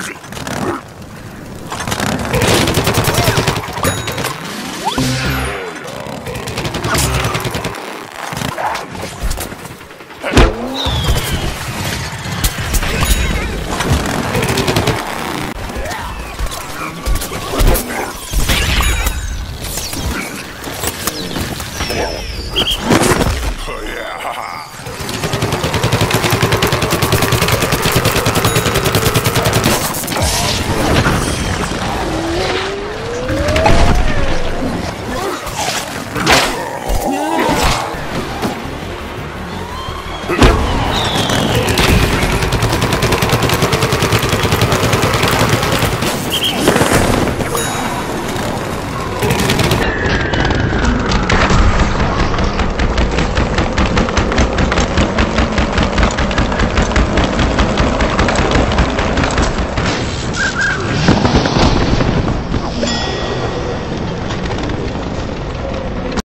Easy.